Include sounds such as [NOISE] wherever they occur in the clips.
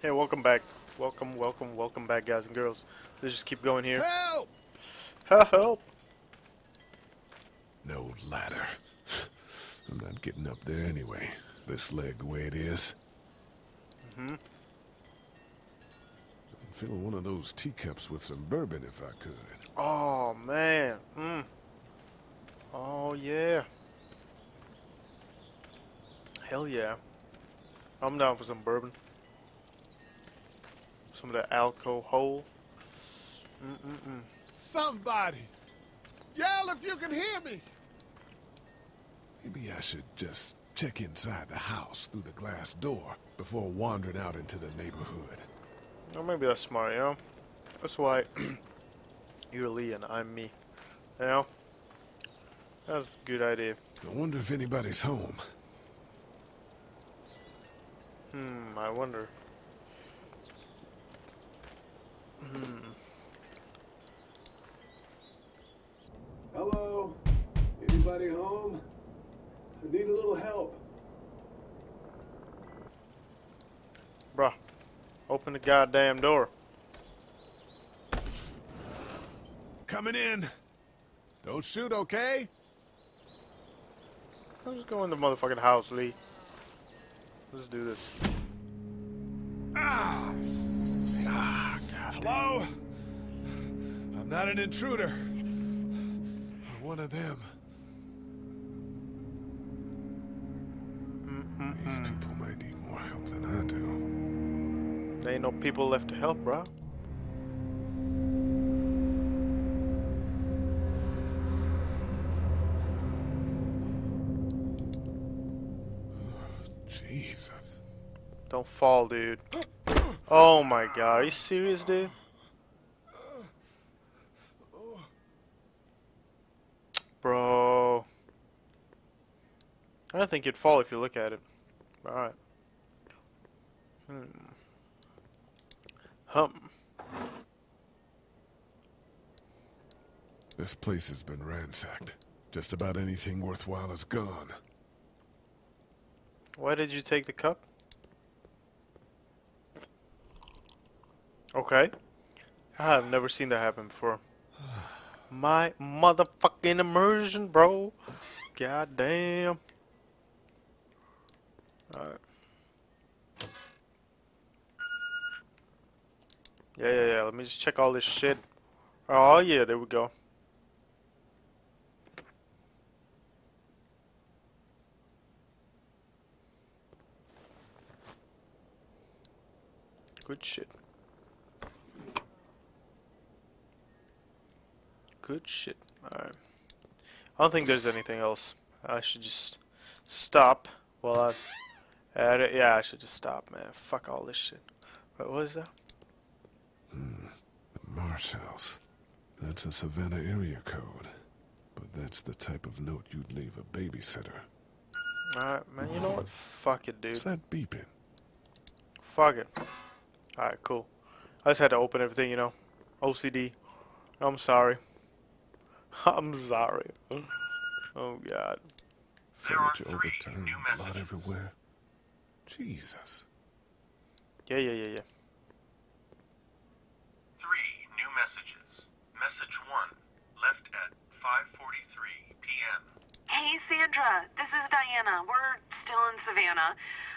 Hey, welcome back. Welcome, welcome, welcome back, guys and girls. Let's just keep going here. Help! [LAUGHS] Help! No ladder. I'm not getting up there anyway. This leg the way it is. Mm-hmm. I'd fill one of those teacups with some bourbon if I could. Oh, man. Mm. Oh, yeah. Hell yeah. I'm down for some bourbon. Some of that alcohol. Mm-mm-mm. Somebody! Yell if you can hear me! Maybe I should just check inside the house through the glass door before wandering out into the neighborhood. Or maybe that's smart, you know? That's why [CLEARS THROAT] you're Lee and I'm me. You know? That's a good idea. I wonder if anybody's home. Hmm, I wonder. Hmm. Hello? Anybody home? I need a little help. Bruh. Open the goddamn door. Coming in. Don't shoot, okay? Let's just go in the motherfucking house, Lee. Let's do this. Hello? I'm not an intruder. I'm one of them. These people might need more help than I do. There ain't no people left to help, bro. Jesus. Don't fall, dude. [GASPS] [LAUGHS] Oh my god, are you serious, dude? Bro. I don't think you'd fall if you look at it. Alright. Hmm. Hum. This place has been ransacked. Just about anything worthwhile is gone. Why did you take the cup? Okay. I've never seen that happen before. My motherfucking immersion, bro. God damn. Alright. Yeah, yeah, yeah. Let me just check all this shit. Oh, yeah, there we go. Good shit. Good shit. Alright. I don't think there's anything else. I should just stop while I add it. Yeah, I should just stop, man. Fuck all this shit. Wait, what is that? Hmm. Marsh House. That's a Savannah area code. But that's the type of note you'd leave a babysitter. Alright, man. You know what? Fuck it, dude. What's that beeping? Fuck it. Alright, cool. I just had to open everything, you know. OCD. I'm sorry. [LAUGHS] I'm sorry. Oh, God. Furniture overturned, blood everywhere. Jesus. Yeah, yeah, yeah, yeah. Three new messages. Message one, left at 5:43 p.m. Hey, Sandra. This is Diana. We're still in Savannah.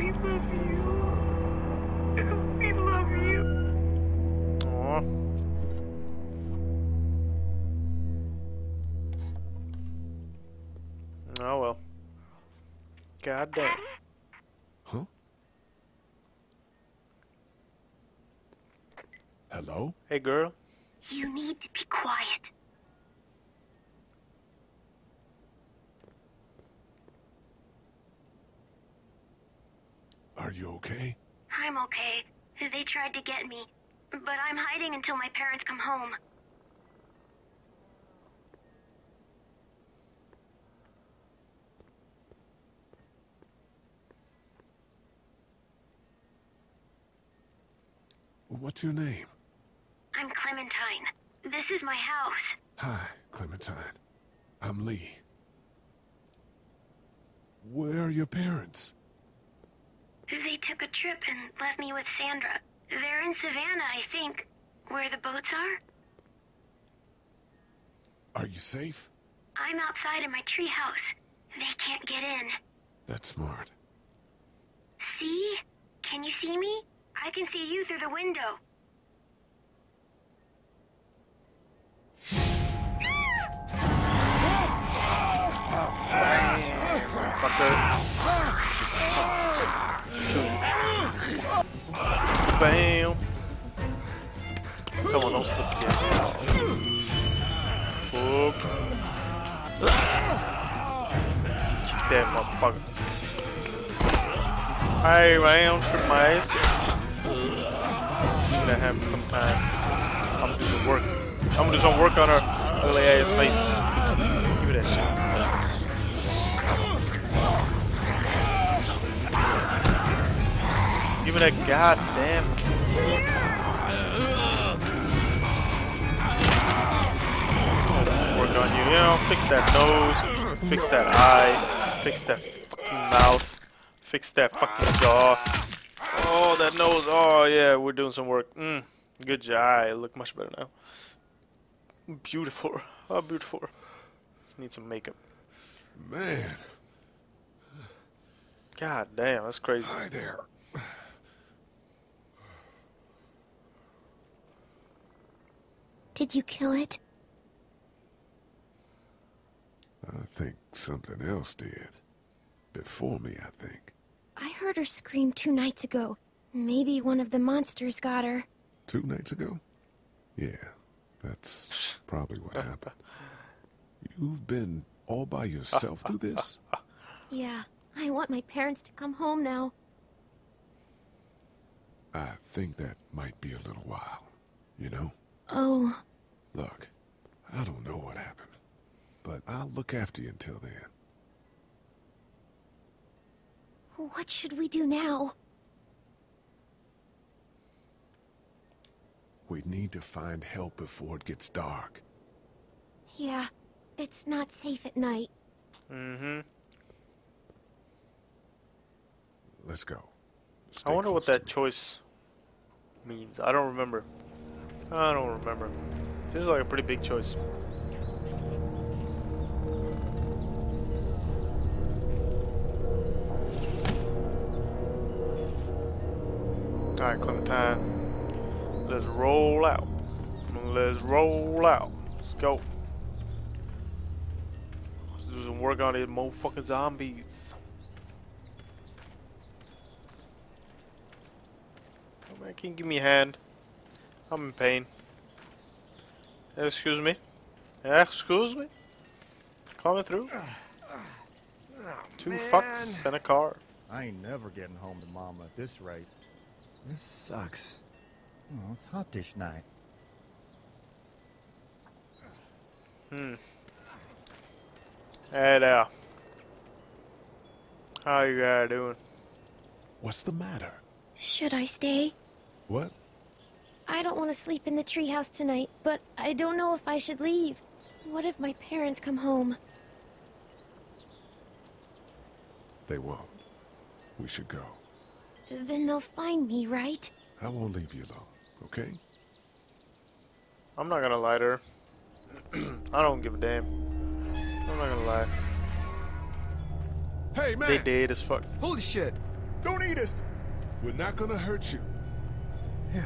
we love you. We love you. Oh well. God damn. Huh? Hello? Hey girl. You need to be quiet. Are you okay? I'm okay. They tried to get me, but I'm hiding until my parents come home. What's your name? I'm Clementine. This is my house. Hi, Clementine. I'm Lee. Where are your parents? They took a trip and left me with Sandra. They're in Savannah, I think. Where the boats are? Are you safe? I'm outside in my treehouse. They can't get in. That's smart. See? Can you see me? I can see you through the window. Fucker. Bam. On, don't slip again. Fuck. Kick that motherfucker. Hey man, trip my ass. That happens sometimes. I'm gonna do some work. I'm gonna do some work on her ugly ass face. Give me that shit. Give me that goddamn. Work on you, you know, fix that nose, fix that eye, fix that fucking mouth, fix that fucking jaw. Oh, that nose. Oh, yeah, we're doing some work. Mm, good job. I look much better now. Beautiful. Oh, beautiful. Just need some makeup. Man, God damn, that's crazy. hi there. Did you kill it? I think something else did. Before me, I think. I heard her scream two nights ago. Maybe one of the monsters got her. Two nights ago? Yeah, that's probably what happened. You've been all by yourself through this? [LAUGHS] Yeah, I want my parents to come home now. I think that might be a little while. You know? Oh, Look, I don't know what happened, but I'll look after you until then. what should we do now? We need to find help before it gets dark. Yeah, it's not safe at night. Mm-hmm. Let's go. I wonder what that me. choice means. I don't remember. I don't remember. Seems like a pretty big choice. Alright, Clementine. Let's roll out. Let's roll out. Let's go. Let's do some work on these motherfucking zombies. Oh, man, can you give me a hand? I'm in pain. Excuse me? Excuse me? Coming through? Two fucks and a car. I ain't never getting home to Mama at this rate. This sucks. Oh, it's hot dish night. Hmm. Hey there. How you guys doing? What's the matter? Should I stay? What? I don't want to sleep in the treehouse tonight, but I don't know if I should leave. What if my parents come home? They won't. We should go. Then they'll find me, right? I won't leave you alone, okay? I'm not gonna lie to her. [CLEARS THROAT] I don't give a damn. I'm not gonna lie. Hey, man! They dead as fuck. Holy shit! Don't eat us! We're not gonna hurt you. Phew.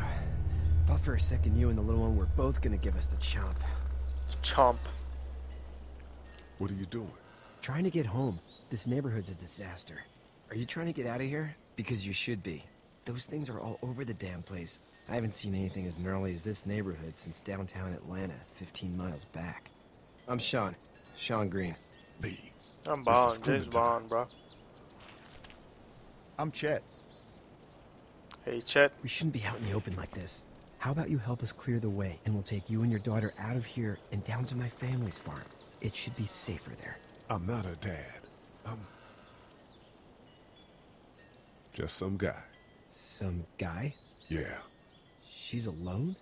Thought for a second you and the little one were both gonna give us the chomp. It's chomp. What are you doing? Trying to get home. This neighborhood's a disaster. Are you trying to get out of here? Because you should be. Those things are all over the damn place. I haven't seen anything as gnarly as this neighborhood since downtown Atlanta, 15 miles back. I'm Shawn. Shawn Greene. Lee. I'm This is Bond, James Bond, bro. I'm Chet. Hey, Chet. We shouldn't be out in the open like this. How about you help us clear the way, and we'll take you and your daughter out of here and down to my family's farm. It should be safer there. I'm not a dad. I'm just some guy. Some guy? Yeah. She's alone?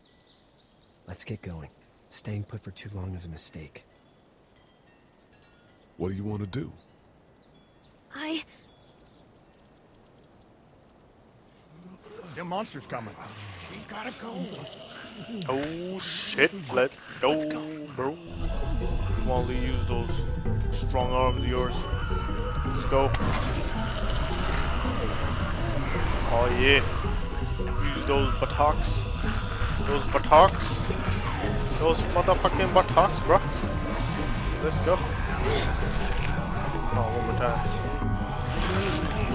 Let's get going. Staying put for too long is a mistake. What do you want to do? I. The monster's coming. Gotta go. Oh shit, let's go, bro. You want to use those strong arms of yours? Let's go. Oh yeah. Use those buttocks. Those buttocks. Those motherfucking buttocks, bro. Let's go. Oh, one more time.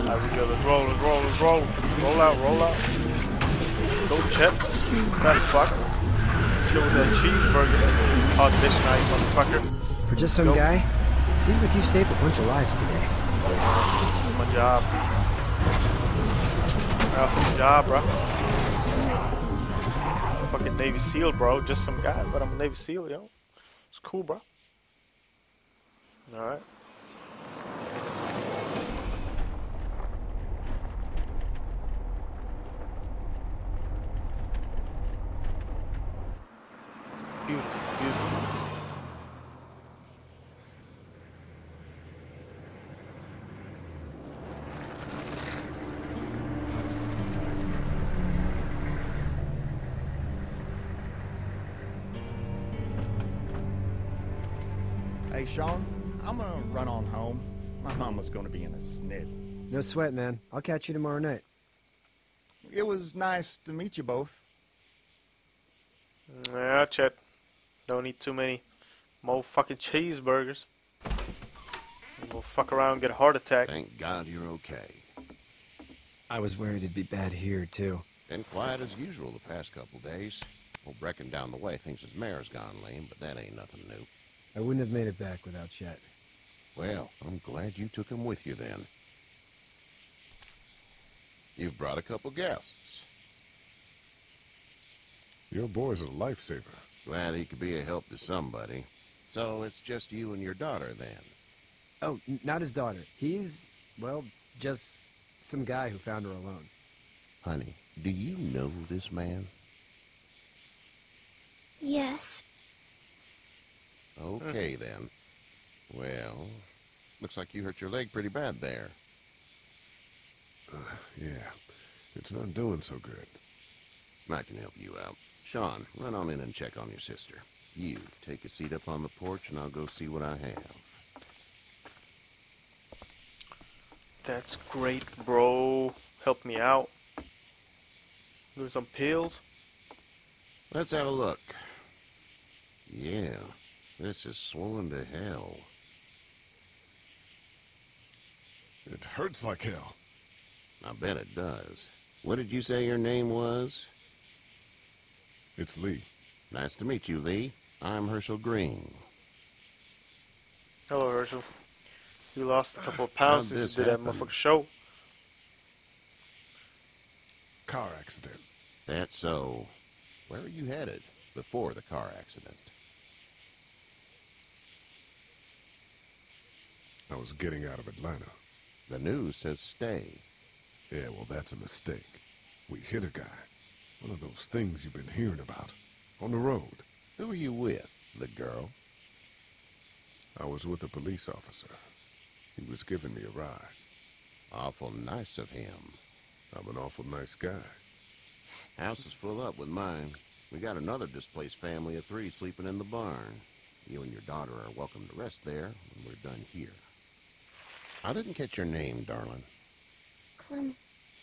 There we go. Let's roll, let's roll, let's roll. Roll out, roll out. Go, Chet. That fuck. Kill that cheeseburger. Hot dish night, motherfucker. For just some Nope. guy, it seems like you saved a bunch of lives today. That's my job. That's my job, bro. Fucking Navy SEAL, bro. Just some guy, but I'm a Navy SEAL, yo. It's cool, bro. Alright. Beautiful, beautiful. Hey, Shawn, I'm gonna run on home. My mama's gonna be in a snit. No sweat, man. I'll catch you tomorrow night. It was nice to meet you both. Yeah, Chet. Don't eat too many more fucking cheeseburgers. We'll fuck around and get a heart attack. Thank God you're okay. I was worried it'd be bad here, too. Been quiet as usual the past couple days. Old Brecken down the way thinks his mare's gone lame, but that ain't nothing new. I wouldn't have made it back without Chet. Well, I'm glad you took him with you then. You've brought a couple guests. Your boy's a lifesaver. Glad he could be a help to somebody. So it's just you and your daughter then. Oh, not his daughter. He's, well, just some guy who found her alone. Honey, do you know this man? Yes. Okay [LAUGHS] then. Well, looks like you hurt your leg pretty bad there. Uh, yeah. It's not doing so good. I can help you out. Shawn, run on in and check on your sister. You, take a seat up on the porch and I'll go see what I have. That's great, bro. Help me out. There's some pills. Let's have a look. Yeah, this is swollen to hell. It hurts like hell. I bet it does. What did you say your name was? It's Lee. Nice to meet you, Lee. I'm Hershel Greene. Hello, Hershel. You lost a couple of pounds since you did that happen? motherfucking show. Car accident. That's so. Where were you headed before the car accident? I was getting out of Atlanta. The news says stay. Yeah, well, that's a mistake. We hit a guy. One of those things you've been hearing about. On the road. Who are you with? The girl? I was with a police officer. He was giving me a ride. Awful nice of him. I'm an awful nice guy. House is full up with mine. We got another displaced family of three sleeping in the barn. You and your daughter are welcome to rest there when we're done here. I didn't catch your name, darling. Clem.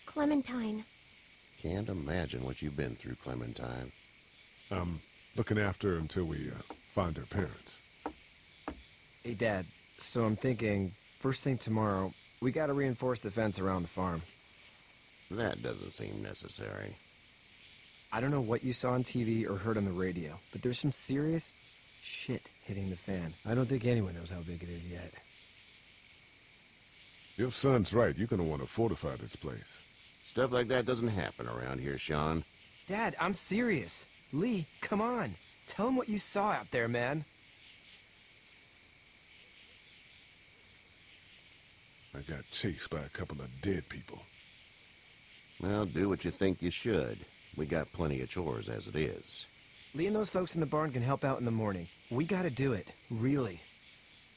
Clementine. Can't imagine what you've been through, Clementine. I'm looking after her until we uh, find her parents. Hey, Dad. So I'm thinking first thing tomorrow, we gotta reinforce the fence around the farm. That doesn't seem necessary. I don't know what you saw on TV or heard on the radio, but there's some serious shit hitting the fan. I don't think anyone knows how big it is yet. Your son's right. You're gonna want to fortify this place. Stuff like that doesn't happen around here, Shawn. Dad, I'm serious. Lee, come on. Tell him what you saw out there, man. I got chased by a couple of dead people. Well, do what you think you should. We got plenty of chores as it is. Lee and those folks in the barn can help out in the morning. We gotta do it. Really.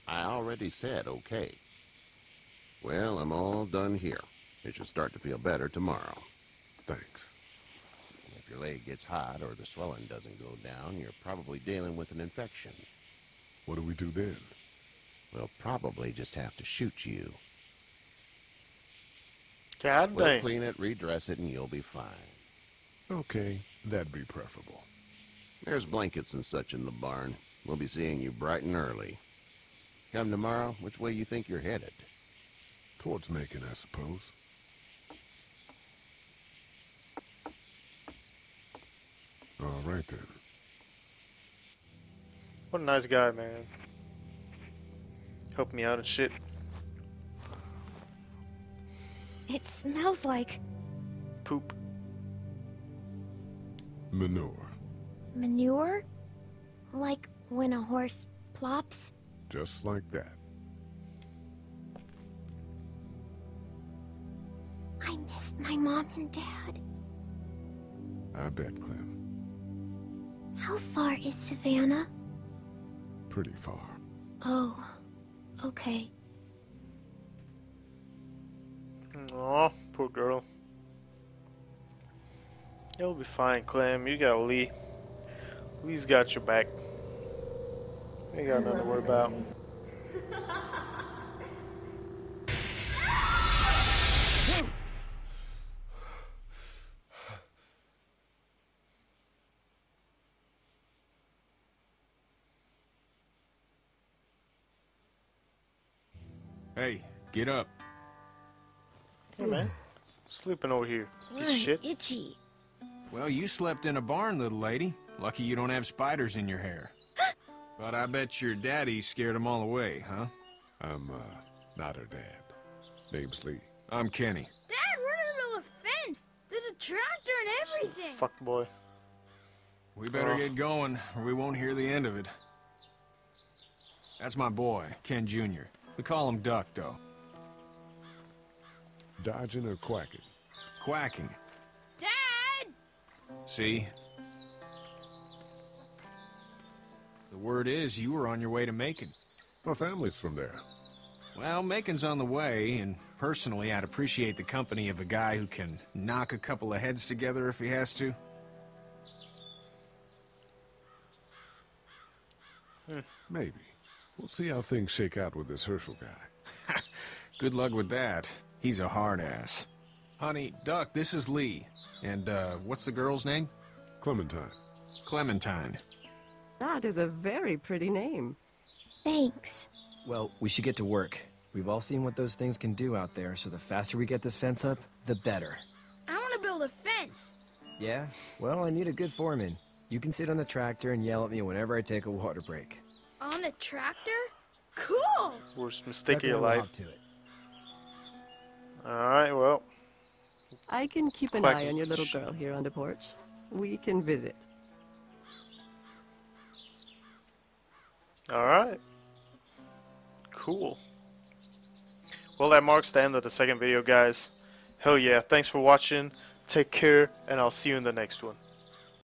I already said okay. Well, I'm all done here. It should start to feel better tomorrow. Thanks. If your leg gets hot or the swelling doesn't go down, you're probably dealing with an infection. What do we do then? We'll probably just have to shoot you. God We'll dang. clean it, redress it, and you'll be fine. Okay, that'd be preferable. There's blankets and such in the barn. We'll be seeing you bright and early. Come tomorrow, which way you think you're headed? Towards Macon, I suppose. All right then. What a nice guy, man. Helped me out and shit. It smells like Poop. Manure. manure? Like when a horse plops? Just like that. I missed my mom and dad. I bet, Clem. How far is Savannah? Pretty far. Oh, okay. Aw, poor girl. You'll be fine, Clem. You got Lee. Lee's got your back. Ain't got nothing to worry about. [LAUGHS] get up. Hey, man. Sleeping over here. Piece of shit. itchy. Well, you slept in a barn, little lady. Lucky you don't have spiders in your hair. [GASPS] but I bet your daddy scared them all away, huh? I'm, uh, not her dad. Name's Lee. I'm Kenny. Dad, we're in the middle of a fence. There's a tractor and everything. Fuck boy. We better Oh. get going, or we won't hear the end of it. That's my boy, Ken Jr. We call him Duck, though. Dodging or quacking? Quacking. Dad! See? The word is you were on your way to Macon. My family's from there. Well, Macon's on the way, and personally, I'd appreciate the company of a guy who can knock a couple of heads together if he has to. Eh, maybe. We'll see how things shake out with this Hershel guy. [LAUGHS] Good luck with that. He's a hard ass. Honey, Duck, this is Lee. And, uh, what's the girl's name? Clementine. Clementine. That is a very pretty name. Thanks. Well, we should get to work. We've all seen what those things can do out there, so the faster we get this fence up, the better. I want to build a fence. Yeah? Well, I need a good foreman. You can sit on the tractor and yell at me whenever I take a water break. On a tractor? Cool! Worst mistake of Reckon your life. to it. Alright, well. I can keep an eye on your little girl here on the porch. We can visit. Alright. Cool. Well, that marks the end of the second video, guys. Hell yeah. Thanks for watching. Take care, and I'll see you in the next one.